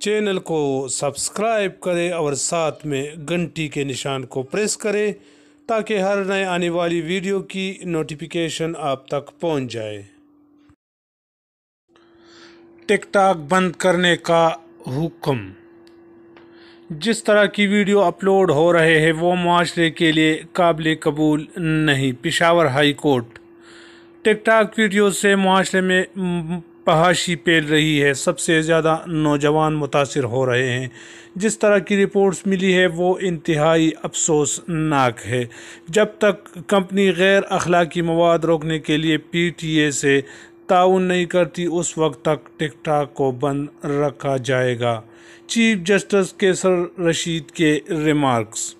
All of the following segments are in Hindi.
चैनल को सब्सक्राइब करें और साथ में घंटी के निशान को प्रेस करें ताकि हर नए आने वाली वीडियो की नोटिफिकेशन आप तक पहुँच जाए। टिकटॉक बंद करने का हुक्म। जिस तरह की वीडियो अपलोड हो रहे हैं, वो माशरे के लिए काबिल कबूल नहीं, Peshawar high court. TikTok video से माशरे में पहाशी फैल रही है। सबसे ज़्यादा नौजवान मुतासर हो रहे हैं। जिस तरह की रिपोर्ट्स मिली है, वो इंतहाई अफसोसनाक है। जब तक कंपनी गैर अखलाकी मवाद रोकने के लिए पी टी ए से ताउन नहीं करती, उस वक्त तक टिकटॉक को बंद रखा जाएगा। चीफ जस्टिस केसर रशीद के रिमार्क्स।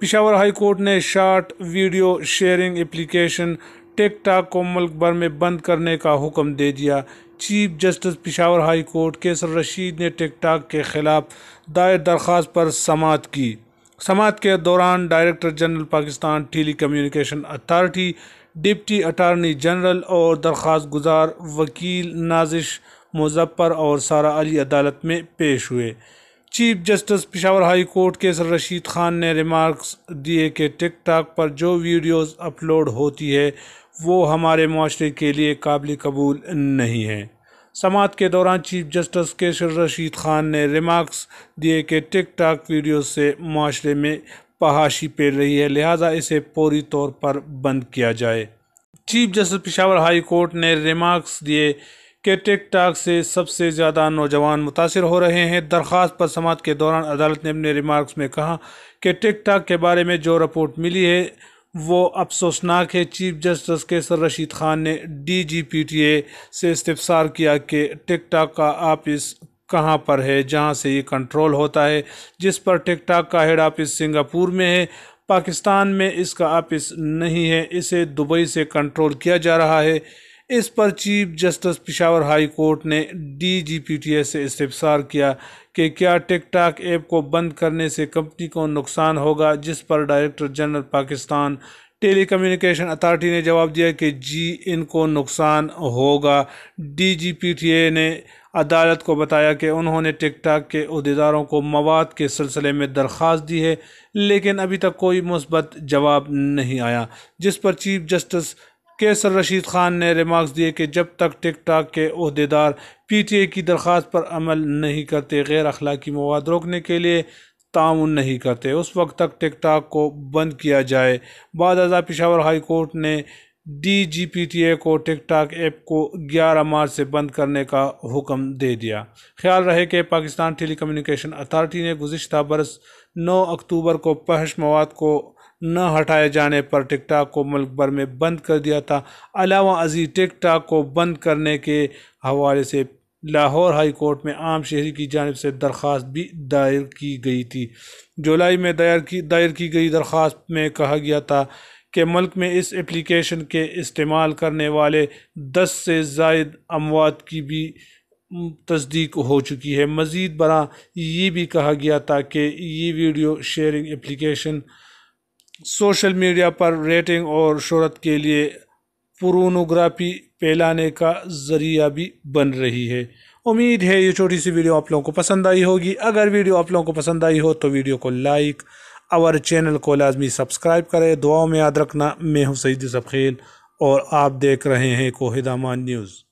पिशावर हाई कोर्ट ने short video sharing application TikTok को मुल्क भर में बंद करने का हुक्म दे दिया। Chief justice Peshawar high court Qaiser Rashid ने टिकटॉक के खिलाफ दायर दरख्वास्त पर समात की। समात के दौरान director general Pakistan telecommunication authority, deputy attorney general और दरख्वास्त गुजार वकील नाजिश मुजफ्फर और सारा अली अदालत में पेश हुए। Chief justice Peshawar high court Qaiser Rashid Khan ने रिमार्क्स दिए कि टिकटॉक पर जो वीडियोस अपलोड होती है, वो हमारे माशरे के लिए काबिल कबूल नहीं है। समात के दौरान चीफ जस्टिस केसर रशीद खान ने रिमार्क्स दिए कि टिक टाक वीडियो से माशरे में पहाशी फैल रही है, लिहाजा इसे पूरी तौर पर बंद किया जाए। Chief justice Peshawar high court ने रिमार्क्स दिए कि टिक टाक से सबसे ज़्यादा नौजवान मुतासर हो रहे हैं। दरख्वास्त पर समात के दौरान अदालत ने अपने रिमार्क्स में कहा कि टिक टाक के बारे में जो रिपोर्ट मिली है, वो अफसोसनाक है। Chief justice Qaiser Rashid Khan ने D G P T A से इस्तफसार किया कि टिकटॉक का ऑफ़िस कहाँ पर है, जहाँ से ये कंट्रोल होता है, जिस पर टिकटॉक का हेड ऑफ़िस सिंगापुर में है। पाकिस्तान में इसका ऑफ़िस नहीं है, इसे दुबई से कंट्रोल किया जा रहा है। इस पर chief justice Peshawar high court ने D G P T S से इस्तफसार किया कि क्या टिकटॉक ऐप को बंद करने से कंपनी को नुकसान होगा, जिस पर director general Pakistan telecommunication authority ने जवाब दिया कि जी, इनको नुकसान होगा। D G P T A ने अदालत को बताया कि उन्होंने टिकटॉक के अहदेदारों को मवाद के सिलसिले में दरख्वास्त दी है, लेकिन अभी तक कोई मुस्बत जवाब नहीं आया, जिस पर चीफ जस्टिस केसर रशीद खान ने रिमार्क्स दिए कि जब तक टिकटॉक के अहदेदार पी टी ए की दरख्वास्त पर अमल नहीं करते, गैर अखलाकी मवाद रोकने के लिए ताउन नहीं करते, उस वक्त तक टिकटॉक को बंद किया जाए। बाद अजा पिशावर हाई कोर्ट ने D G P T A को टिकटॉक ऐप को 11 मार्च से बंद करने का हुक्म दे दिया। ख्याल रहे कि पाकिस्तान टेली कम्युनिकेशन अथॉरिटी ने गुज्त बरस 9 अक्टूबर को पहश मवाद को न हटाए जाने पर टिकटॉक को मुल्क भर में बंद कर दिया था। अलावा अजी टिकटॉक को बंद करने के हवाले से लाहौर हाई कोर्ट में आम शहरी की जानब से दरख्वास्त भी दायर की गई थी। जुलाई में दायर की दायर की गई दरख्वास्त में कहा गया था कि मुल्क में इस एप्लीकेशन के इस्तेमाल करने वाले दस से जायद अमवात की भी तस्दीक हो चुकी है। मज़ीद बरा ये भी कहा गया था कि ये video sharing application social media पर रेटिंग और शहरत के लिए पुरोनोग्राफी फैलाने का ज़रिया भी बन रही है। उम्मीद है ये छोटी सी वीडियो आप लोगों को पसंद आई होगी। अगर वीडियो आप लोगों को पसंद आई हो तो वीडियो को लाइक और चैनल को लाजमी सब्सक्राइब करें। दुआओं में याद रखना, मैं हूँ सईद सफ़ील और आप देख रहे हैं कोहिदामान न्यूज़।